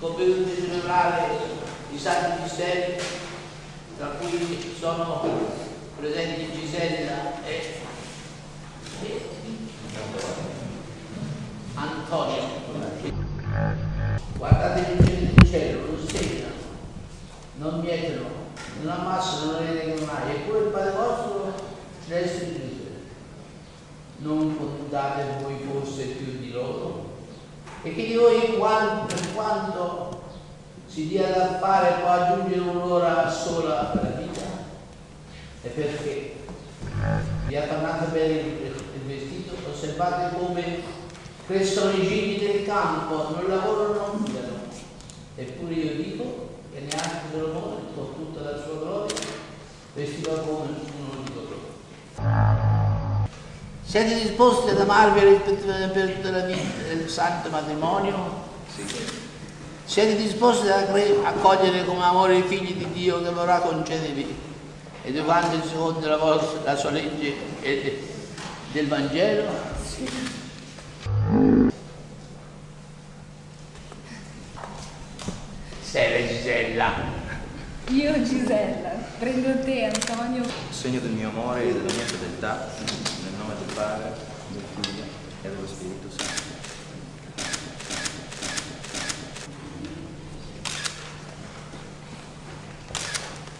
Convenuti celebrare i santi misteri, tra cui sono presenti Gisella e, Antonio. Guardate gli angeli del cielo, non segnano, non mietono, non ammassano, non renegano mai, eppure il Padre vostro resta in Cristo. Non contate voi E che di voi per quanto si dia da fare può aggiungere un'ora sola per la vita? E perché? Vi appannate bene il, il vestito, osservate come crescono i gigli del campo, non lavorano, non fidano. Eppure io dico che neanche Solomone, con tutta la sua gloria, vestiva come Siete disposti ad amarvi per tutta la vita del santo matrimonio? Siete disposti ad accogliere come amore i figli di Dio che vorrà concedervi, educando secondo la, vostra, la sua legge del Vangelo? Sei Gisella. Io Gisella, prendo te Antonio. Segno del mio amore e della mia fedeltà, Padre, del Figlio e dello Spirito Santo.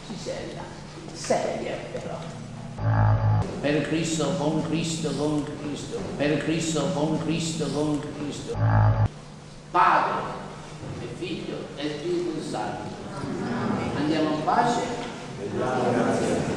Gisella, seria però. Per Cristo, con Cristo, con Cristo, per Cristo, con Cristo, con Cristo. Padre e Figlio e Spirito Santo. Andiamo in pace. Non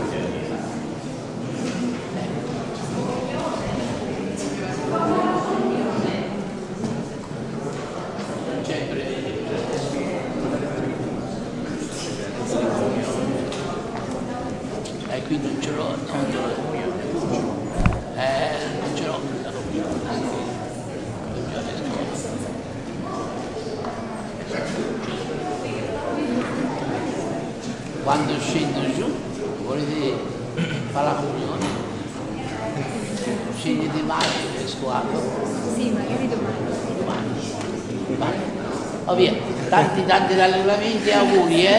E qui non ce l'ho, non ce l'ho. Eh, non ce l'ho. Quando scendo giù, volete fare la comunione? Scegli di maggio e sguardo. Sì, magari domani. Domani. Vai. Oh via, tanti tanti rallegamenti e auguri, eh?